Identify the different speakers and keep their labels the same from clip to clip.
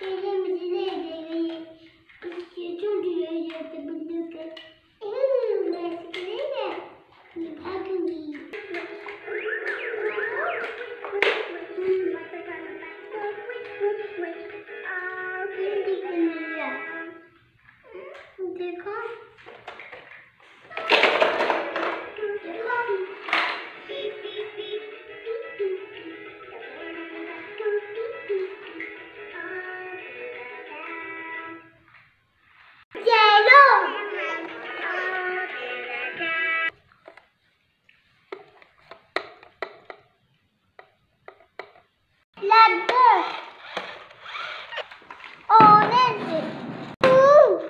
Speaker 1: Benim Laddu orange Ooh.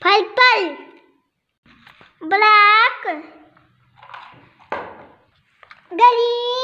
Speaker 1: purple black green